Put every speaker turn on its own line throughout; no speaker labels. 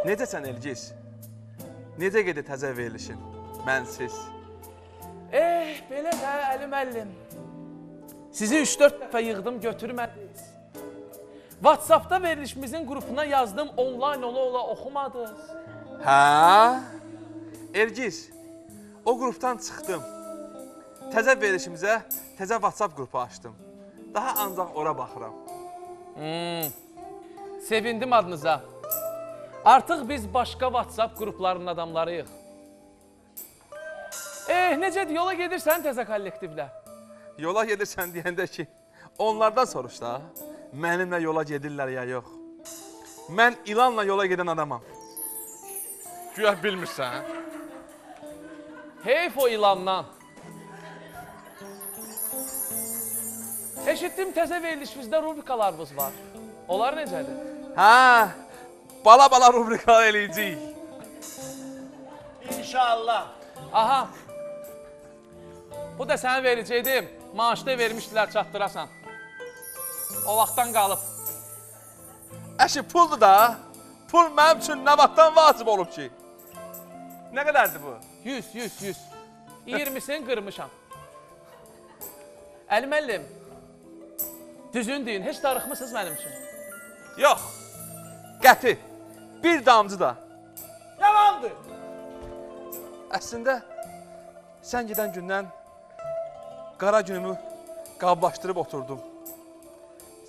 Necəsən Elgiz? Necə gedir təzə verilişin? Mənsiz.
Eh, belə də Əli müəllim. Sizi 3-4 dəfə yığdım, götürmədiniz. WhatsApp-da verilişimizin qrupuna yazdım, onlayn ola ola oxumadınız.
Hə? Elgiz, o qrupdan çıxdım. Təzə verilişimizə təzə WhatsApp qrupu açdım. Daha ancaq ora baxıram.
Sevindim adınıza. Artıq biz başqa WhatsApp qruplarının adamlarıyıq. Eh, necədir? Yola gedirsən təzə kollektivlə?
Yola gedirsən deyəndə ki, onlardan soruş da. Mənimlə yola gedirlər ya yox. Mən ilanla yola gedən adamam. Güya bilmirsən?
Heyf o ilandan. Eşitdim təzə verilişimizdə rubrikalarımız var. Onlar necədir?
Hə, bala-bala rubrika eləyəcəyik.
İnşallah.
Aha. Bu da sənə verəcəkdim. Maaşda vermişdilər çatdırasan. O vaxtdan qalıb.
Əşi puldur da. Pul mənim üçün nə vaxtdan vacib olub ki? Nə qədərdir bu?
100, 100, 100. 20-sini qırmışam. Əli müəllim, düzün deyin, heç darıxmısınız mənim üçün.
Yox. Qəti. Bir damcı da.
Yalandır.
Əslində sən gedən gündən qara günümü qablaşdırıb oturdum.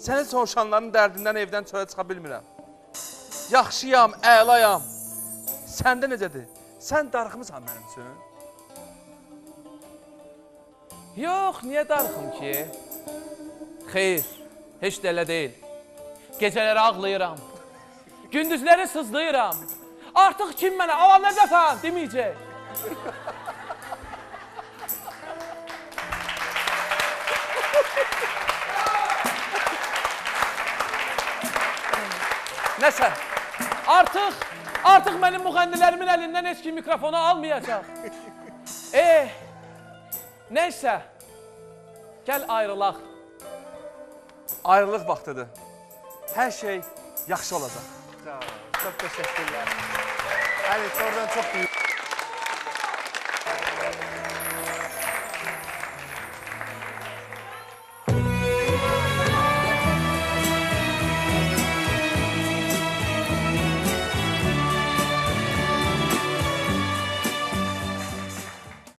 Sənin soruşanların dərdindən evdən çölə çıxa bilmirəm. Yaxşıyam, əlayam. Səndə necədir? Sən darıxmısan mənim üçün?
Yox, niyə darıxım ki? Xeyr, heç də elə deyil. Gecələri ağlayıram. Gündüzləri sızlayıram. Artıq kim mənə avan necəsən deməyəcək.
Nəsə?
Artıq, artıq mənim müğənnilərimin əlindən heç kim mikrofonu almayacaq. Eh, nəysə, gəl ayrılaq.
Ayrılıq vaxtıdır. Hər şey yaxşı olacaq.
Sağ ol. Çok teşekkürler. Evet oradan çok büyük.